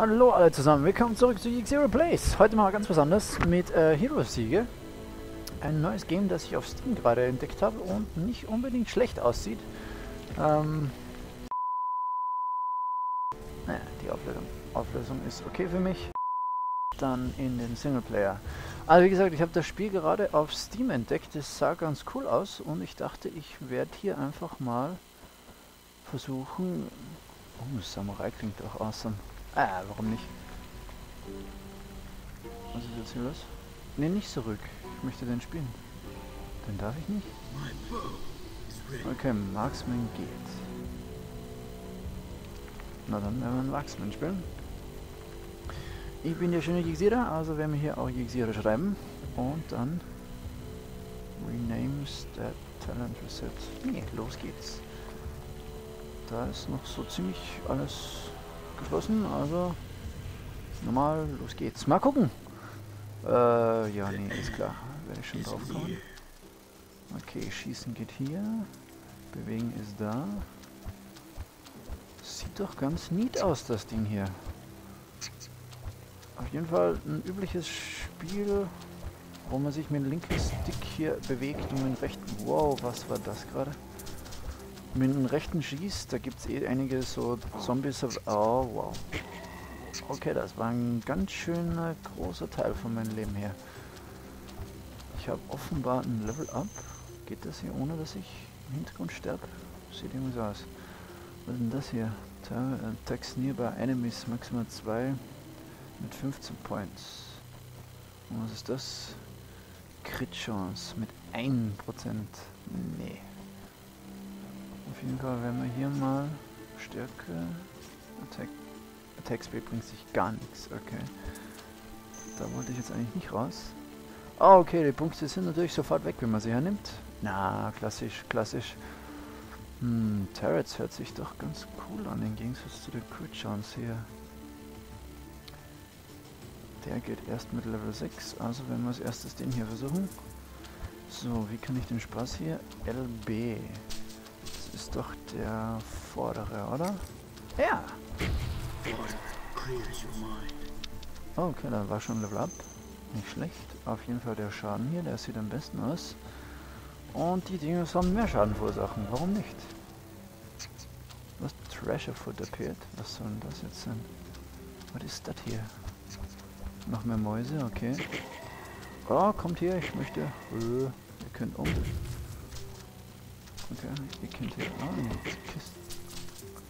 Hallo alle zusammen, willkommen zurück zu X-Zero Plays. Heute mal ganz besonders mit äh, Hero Siege. Ein neues Game, das ich auf Steam gerade entdeckt habe und nicht unbedingt schlecht aussieht. Ähm, naja, die Auflösung, Auflösung ist okay für mich. Dann in den Singleplayer. Also wie gesagt, ich habe das Spiel gerade auf Steam entdeckt. Es sah ganz cool aus und ich dachte, ich werde hier einfach mal versuchen... Oh, Samurai klingt auch awesome. Ah, warum nicht? Was ist jetzt hier los? Ne, nicht zurück. Ich möchte den spielen. Den darf ich nicht? Okay, Marksman geht. Na dann werden wir einen Marksman spielen. Ich bin der schöne Gixira, also werden wir hier auch Gixira schreiben. Und dann Renames that Talent Reset. Nee, los geht's. Da ist noch so ziemlich alles geschlossen, also normal, los geht's. Mal gucken. Äh, ja, nee, ist klar. Werde ich schon drauf kommen. Okay, Schießen geht hier. Bewegen ist da. Sieht doch ganz neat aus, das Ding hier. Auf jeden Fall ein übliches Spiel, wo man sich mit dem linken Stick hier bewegt und mit dem rechten... Wow, was war das gerade? Mit dem rechten schießt, da gibt es eh einige so Zombies. Oh, wow. Okay, das war ein ganz schöner großer Teil von meinem Leben her. Ich habe offenbar ein Level Up. Geht das hier ohne, dass ich im Hintergrund sterbe? Sieht irgendwie so aus. Was ist denn das hier? Attacks äh, nearby enemies maximal 2 mit 15 Points. Und was ist das? Crit Chance mit 1%. Nee. Auf jeden Fall werden wir hier mal Stärke. Attack, Attack Speed bringt sich gar nichts. Okay. Da wollte ich jetzt eigentlich nicht raus. Ah, oh, okay, die Punkte sind natürlich sofort weg, wenn man sie hernimmt. Na, klassisch, klassisch. Hm, Turrets hört sich doch ganz cool an, im Gegensatz zu Crit Chance hier. Der geht erst mit Level 6, also wenn wir als erstes den hier versuchen. So, wie kann ich den Spaß hier? LB ist doch der vordere, oder? Ja. Okay, da war schon Level Up. Nicht schlecht. Auf jeden Fall der Schaden hier, der sieht am besten aus. Und die Dinge sollen mehr Schaden verursachen. Warum nicht? Was Treasure Foot appeared? Was soll denn das jetzt sein? Was ist das hier? Noch mehr Mäuse, okay. Oh, kommt hier, ich möchte... Äh, ihr könnt um. Okay, ihr kennt hier. Ah, Kiste.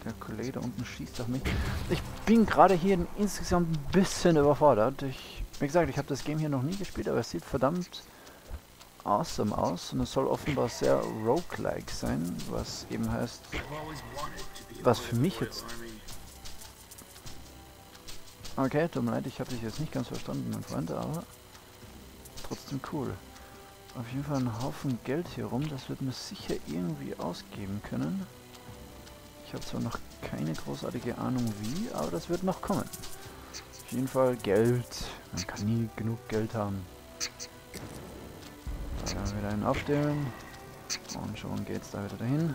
Der Kollege da unten schießt auf mich. Ich bin gerade hier insgesamt ein bisschen überfordert. Ich, wie gesagt, ich habe das Game hier noch nie gespielt, aber es sieht verdammt awesome aus und es soll offenbar sehr roguelike sein, was eben heißt, was für mich jetzt... Okay, tut mir leid, ich habe dich jetzt nicht ganz verstanden, mein Freund, aber trotzdem cool auf jeden Fall einen Haufen Geld hier rum. Das wird mir sicher irgendwie ausgeben können. Ich habe zwar noch keine großartige Ahnung wie, aber das wird noch kommen. Auf jeden Fall Geld. Man kann nie genug Geld haben. Da wieder einen aufdehnen. Und schon geht's da wieder dahin.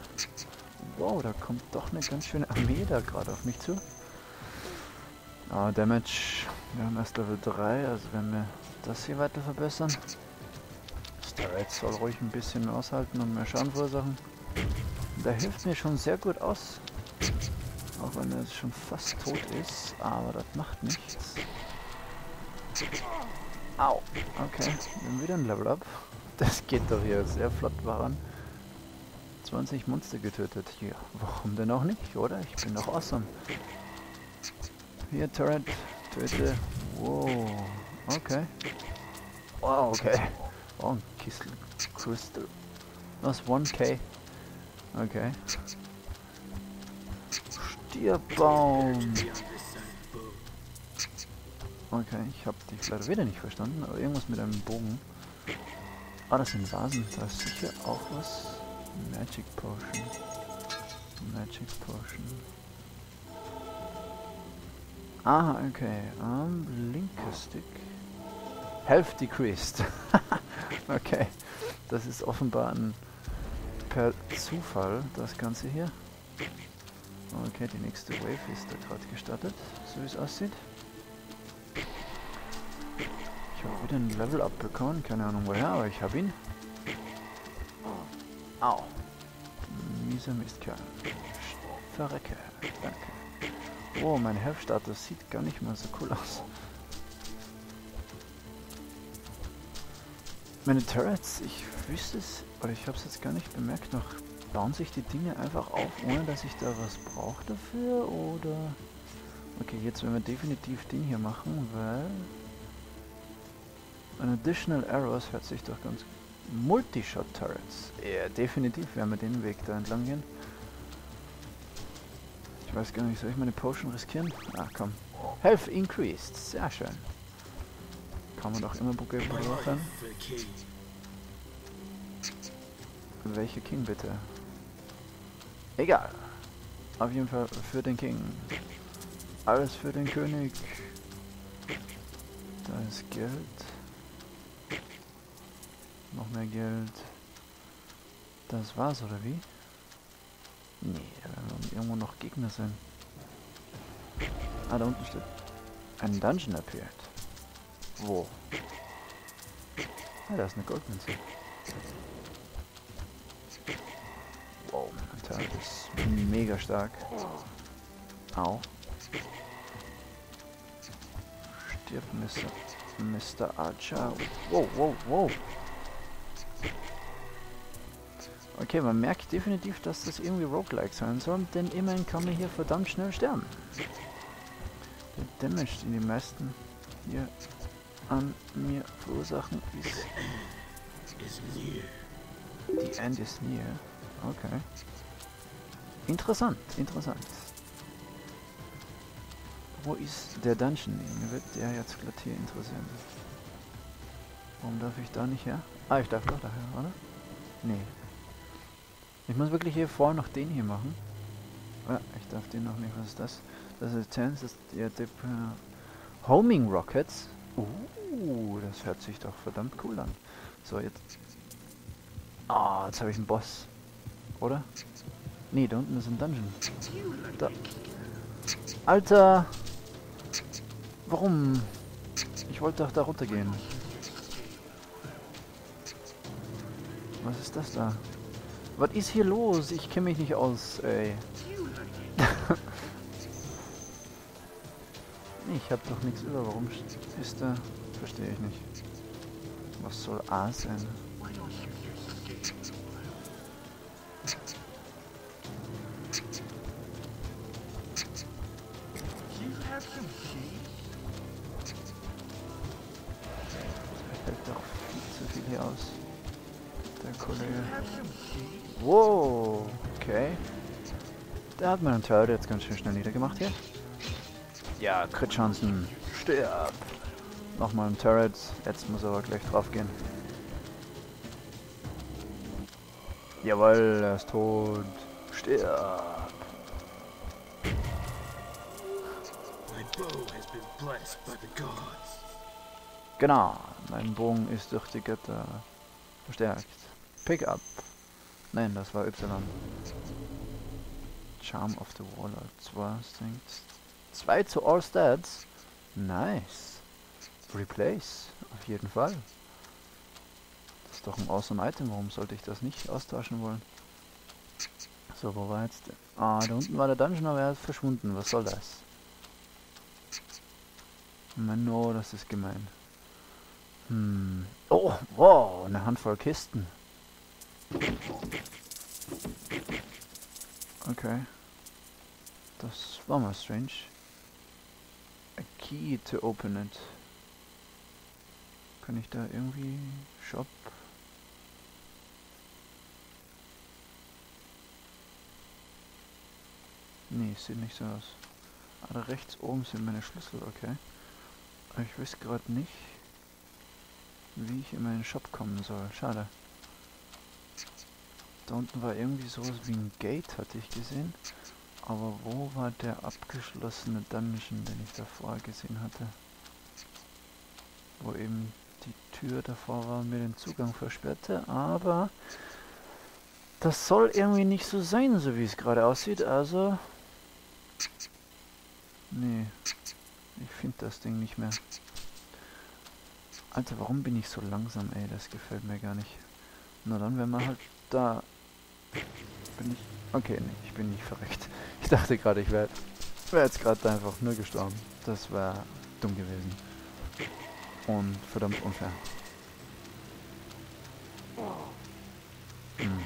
Wow, da kommt doch eine ganz schöne Armee da gerade auf mich zu. Ah, Damage. Wir haben erst Level 3, also wenn wir das hier weiter verbessern. Der soll ruhig ein bisschen aushalten und mehr Schaden verursachen. Der hilft mir schon sehr gut aus. Auch wenn er jetzt schon fast tot ist, aber das macht nichts. Au. Okay, wir wieder ein Level Up. Das geht doch hier sehr flott voran. 20 Monster getötet. Ja, warum denn auch nicht, oder? Ich bin doch awesome. Hier, Turret, töte. Wow. Okay. Wow, okay. Oh, ein Kistel Crystal. Was? 1k? Okay. Stierbaum. Okay, ich habe dich leider wieder nicht verstanden, aber irgendwas mit einem Bogen. Ah, das sind Vasen. Da ist sicher auch was. Magic Potion. Magic Potion. Ah, okay. Um, linker Stick. Health decreased. okay. Das ist offenbar ein per Zufall, das Ganze hier. Okay, die nächste Wave ist da gerade gestartet, so wie es aussieht. Ich habe wieder ein Level Up bekommen, keine Ahnung woher, aber ich habe ihn. Au. Mieser Mistkerl. Verrecke. Danke. Oh, mein Health-Status sieht gar nicht mal so cool aus. Meine Turrets, ich wüsste es, oder ich habe es jetzt gar nicht bemerkt noch, bauen sich die Dinge einfach auf, ohne dass ich da was brauche dafür, oder... Okay, jetzt werden wir definitiv den hier machen, weil... An Additional Arrows hört sich doch ganz... Multishot Turrets. Ja, definitiv werden wir den Weg da entlang gehen. Ich weiß gar nicht, soll ich meine Potion riskieren? Ah, komm. Health increased. Sehr schön. Kann man doch immer brauchen. Welche King bitte? Egal. Auf jeden Fall für den King. Alles für den König. Da ist Geld. Noch mehr Geld. Das war's, oder wie? Nee, da werden irgendwo noch Gegner sein. Ah, da unten steht. Ein Dungeon appeared. Wo? Ah, da ist eine Goldmünze. Wow, Alter, das ist mega stark. Au. Stirb, Mr. Mr. Archer. Wow, wow, wow. Okay, man merkt definitiv, dass das irgendwie Roguelike sein soll, denn immerhin kann man hier verdammt schnell sterben. Der Damage, den die meisten hier an mir verursachen, ist... Die End is near. Okay. Interessant, interessant. Wo ist der Dungeon? Mir wird der jetzt glatt hier interessieren. Warum darf ich da nicht her? Ah, ich darf doch daher, oder? Nee. Ich muss wirklich hier vorne noch den hier machen. Ah, ich darf den noch nicht. Was ist das? Das ist Chance, das ist ja Dip, uh, Homing Rockets. Uh, das hört sich doch verdammt cool an. So, jetzt. Ah, oh, jetzt habe ich einen Boss. Oder? Nee, da unten ist ein Dungeon. Da. Alter! Warum? Ich wollte doch da runtergehen. Was ist das da? Was ist hier los? Ich kenne mich nicht aus, ey. Ich habe doch nichts über. Warum ist da? Verstehe ich nicht. Was soll A sein? hält doch viel zu viel hier aus. Der Kollege. Wow, okay. Da hat man einen Turtle jetzt ganz schön schnell niedergemacht hier. Ja, Crit-Chancen. Stirb. Nochmal ein Turret. Jetzt muss er aber gleich drauf gehen. Jawohl, er ist tot. Stirb. Genau, mein Bogen ist durch die Götter verstärkt. Pick up. Nein, das war Y. Charm of the Warlord. 2 Strength. 2 zu All Stats. Nice. Replace. Auf jeden Fall. Das ist doch ein awesome Item. Warum sollte ich das nicht austauschen wollen? So, wo war jetzt... Ah, da unten war der Dungeon, aber er ist verschwunden. Was soll das? Mano, das ist gemein. Hm. Oh, wow, eine Handvoll Kisten. Okay. Das war mal strange. Key to open it. Kann ich da irgendwie... Shop... Nee, sieht nicht so aus. Ah, da rechts oben sind meine Schlüssel, okay. Aber ich weiß gerade nicht, wie ich in meinen Shop kommen soll. Schade. Da unten war irgendwie sowas wie ein Gate, hatte ich gesehen. Aber wo war der abgeschlossene Dungeon, den ich davor gesehen hatte? Wo eben die Tür davor war und mir den Zugang versperrte, aber das soll irgendwie nicht so sein, so wie es gerade aussieht, also Nee. Ich finde das Ding nicht mehr. Alter, warum bin ich so langsam, ey? Das gefällt mir gar nicht. Na dann, wenn man halt da... Bin ich... Okay, nee, ich bin nicht verreckt. Ich dachte gerade, ich wäre wär jetzt gerade einfach nur gestorben. Das war dumm gewesen. Und verdammt unfair. Hm.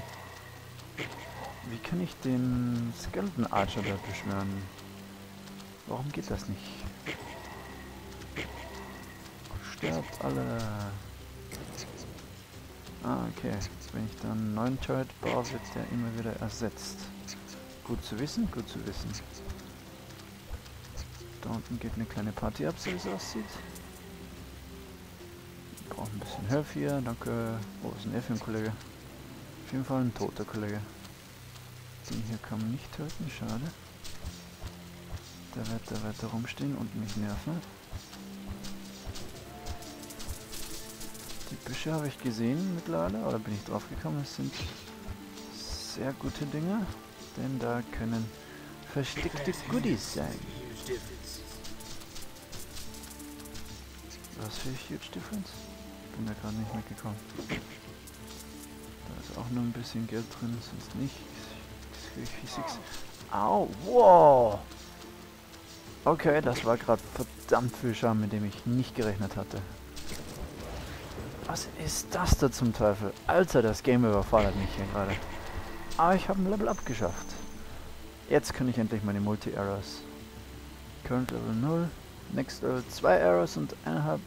Wie kann ich den Skeleton Archer da beschwören? Warum geht das nicht? Sterbt alle. Ah, okay. Wenn ich dann einen neuen Turret baue, wird der immer wieder ersetzt. Gut zu wissen, gut zu wissen. Da unten geht eine kleine Party ab, so wie es aussieht. Ich brauche ein bisschen Hilfe hier, danke. Wo ist ein F Kollege? Auf jeden Fall ein toter Kollege. Den hier kann man nicht töten, schade. Der wird da weiter rumstehen und mich nerven. Die Büsche habe ich gesehen mittlerweile, oder bin ich drauf gekommen? Es sind sehr gute Dinge, denn da können versteckte Goodies sein. Was für Huge Difference? Ich bin da gerade nicht mitgekommen. Da ist auch nur ein bisschen Geld drin, sonst nicht. Physics. Au, wow! Okay, das war gerade verdammt viel Schaden, mit dem ich nicht gerechnet hatte. Was ist das da zum Teufel? Alter, das Game überfordert mich hier gerade. Aber ich habe ein Level Up geschafft. Jetzt kann ich endlich meine Multi-Errors. Current Level 0, Next Level 2 Errors und 1,5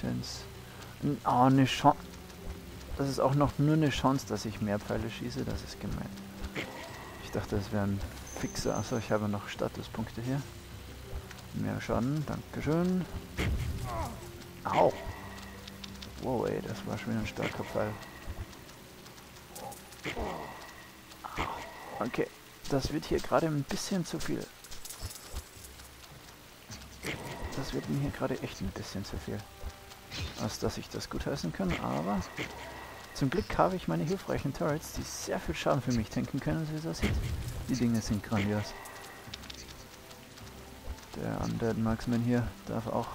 Chance. Oh, eine Chance. Das ist auch noch nur eine Chance, dass ich mehr Pfeile schieße. Das ist gemein. Ich dachte, es wären fixe. Achso, ich habe noch Statuspunkte hier. Mehr Schaden, Dankeschön. Au! Wow, ey, das war schon wieder ein starker Pfeil. Okay, das wird hier gerade ein bisschen zu viel. Das wird mir hier gerade echt ein bisschen zu viel. Als dass ich das gut heißen kann, aber zum Glück habe ich meine hilfreichen Turrets, die sehr viel Schaden für mich tanken können, so wie es aussieht. Die Dinge sind grandios. Der Undead Marksman hier darf auch...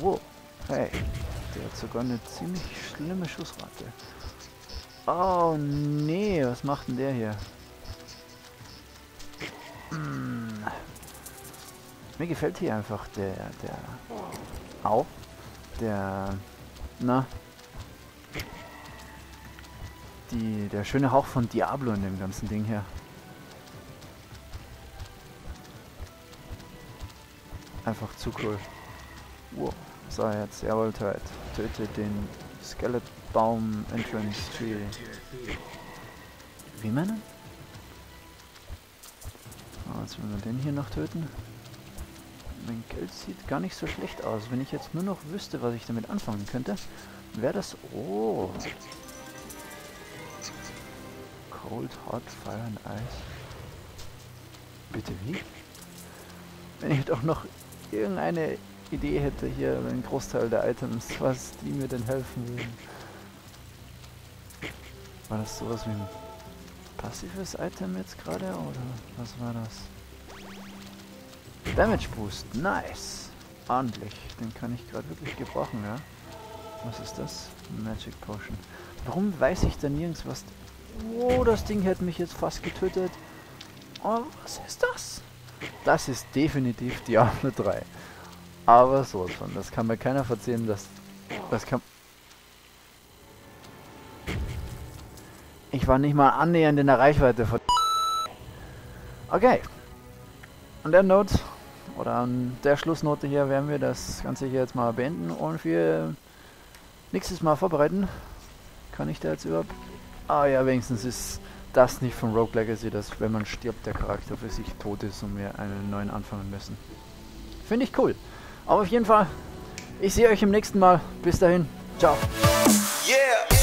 Wow, hey, der hat sogar eine ziemlich schlimme Schussrate. Oh nee, was macht denn der hier? Hm. Mir gefällt hier einfach der, der... Au. Der... Na, die, der schöne Hauch von Diablo in dem ganzen Ding hier. Einfach zu cool. Wow. So, jetzt, jawohl, Tide. Töte den Skelettbaum Entrance Tree. Wie meinen? Oh, jetzt wollen wir den hier noch töten. Mein Geld sieht gar nicht so schlecht aus. Wenn ich jetzt nur noch wüsste, was ich damit anfangen könnte, wäre das... Oh, Cold, Hot, Fire and Ice. Bitte wie? Wenn ich doch noch irgendeine Idee hätte hier, einen Großteil der Items, was die mir denn helfen würden. War das sowas wie ein passives Item jetzt gerade oder was war das? Damage Boost, nice! Ordentlich, den kann ich gerade wirklich gebrauchen, ja? Was ist das? Magic Potion. Warum weiß ich da nirgends, was Oh, das Ding hätte mich jetzt fast getötet. Oh, was ist das? Das ist definitiv Diablo 3. Aber so von, das kann mir keiner verzeihen, dass das kann... Ich war nicht mal annähernd in der Reichweite von... Okay. An der Note, oder an der Schlussnote hier, werden wir das Ganze hier jetzt mal beenden und für nächstes Mal vorbereiten. Kann ich da jetzt überhaupt Ah ja, wenigstens ist das nicht von Rogue Legacy, dass wenn man stirbt, der Charakter für sich tot ist und wir einen neuen anfangen müssen. Finde ich cool. Aber auf jeden Fall, ich sehe euch im nächsten Mal. Bis dahin. Ciao. Yeah.